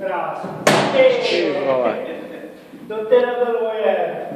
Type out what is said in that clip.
Ráz. Ty vole. To teda bylo je.